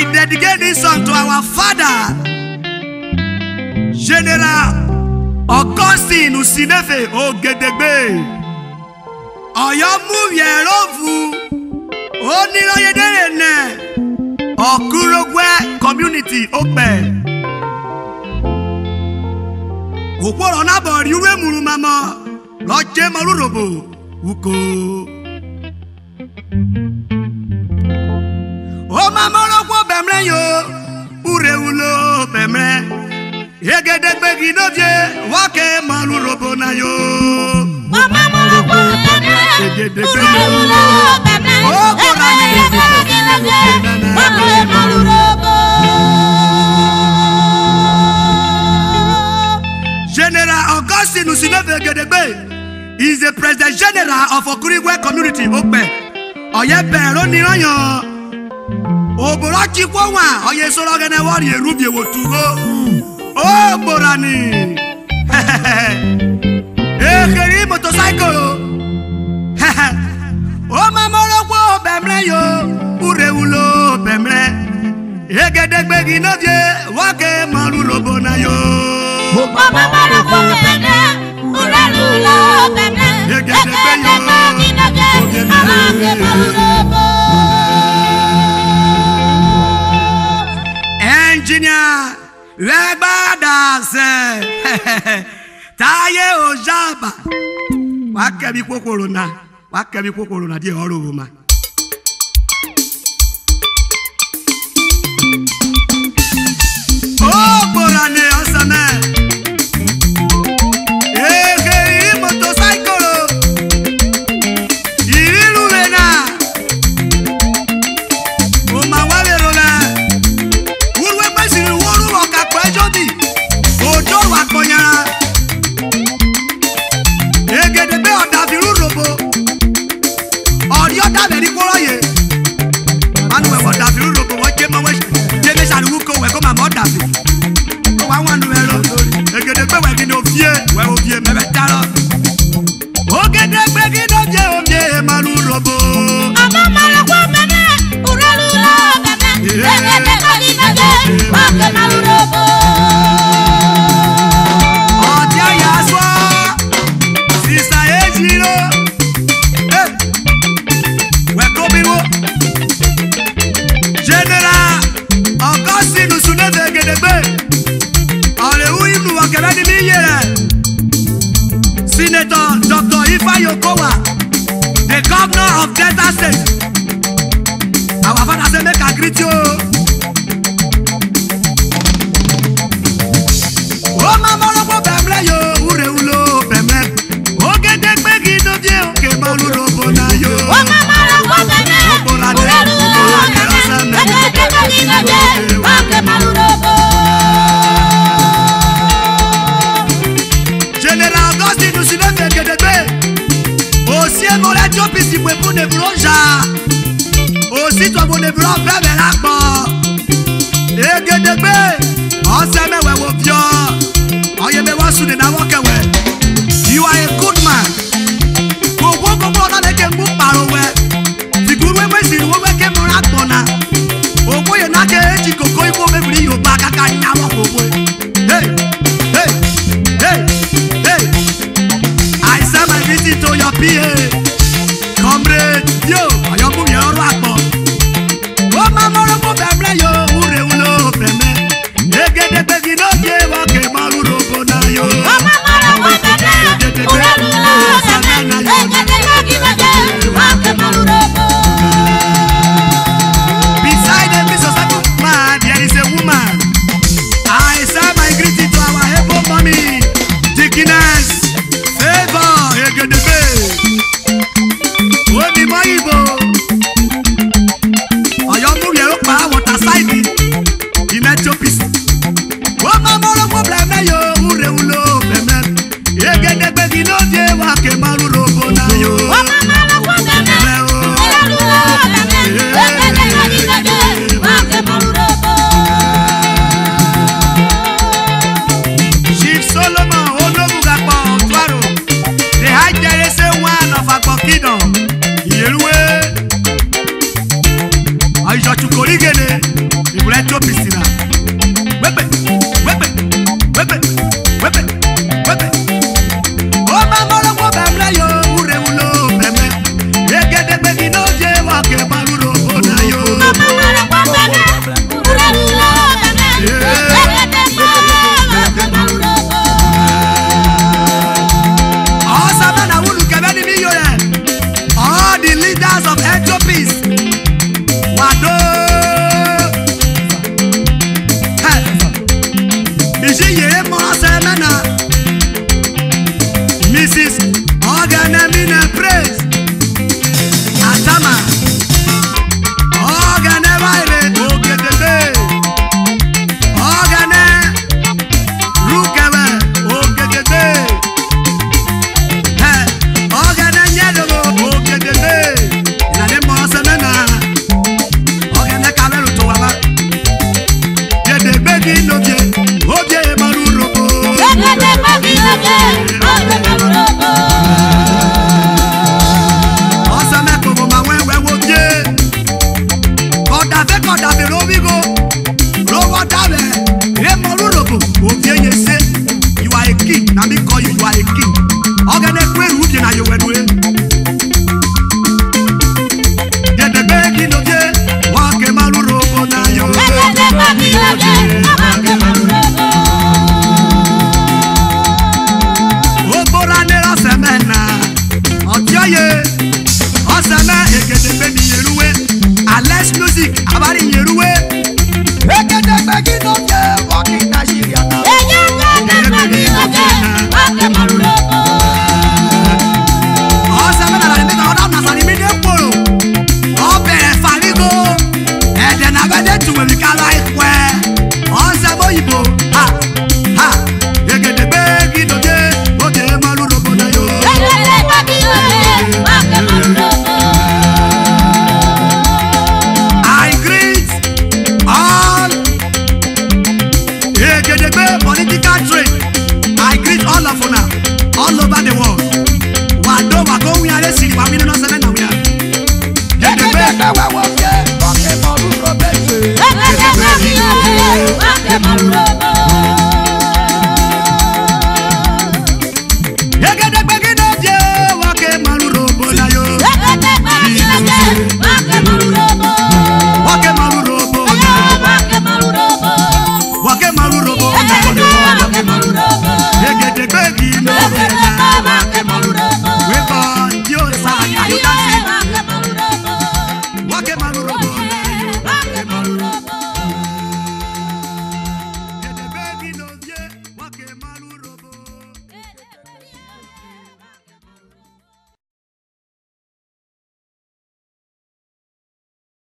I dedicate this song to our father, General Augustine Usinefe Ogedegbe. Ọ̀yọ́ mú Yẹ̀rọ̀fù Oníròyédèrè nẹ̀ Ọ̀kúrógbẹ́ community Ọ̀pẹ̀. Òpòrò náà bọ̀ rí wé mùrù màmọ́ lọ́jẹ́ mọ́rú rògbò wúkọ́. mrɛ yegedegbe ginodie wake malu robo na yo. general augustine usinofe gedegbe is the president general of okurigwe community okpe ọ̀yẹ́bẹ̀rún ni rányàn oborachikwo nwa onye soro ogene wari erubiewo tugo ogborani ekeri motosaikolo omamorogwo bemre yo ureulo bemre egedegbe gị n'oge nwoke marụrobo na yo egedegbe yo gbẹ́gbàdà sẹ́ táyé ò jábà wàá kẹ́mi kókòrò náà wàá kẹ́mi kókòrò náà díẹ̀ ọ̀rọ̀ Yokowa, the governor of Delta State. This is organ and praise. wow, wow, wow.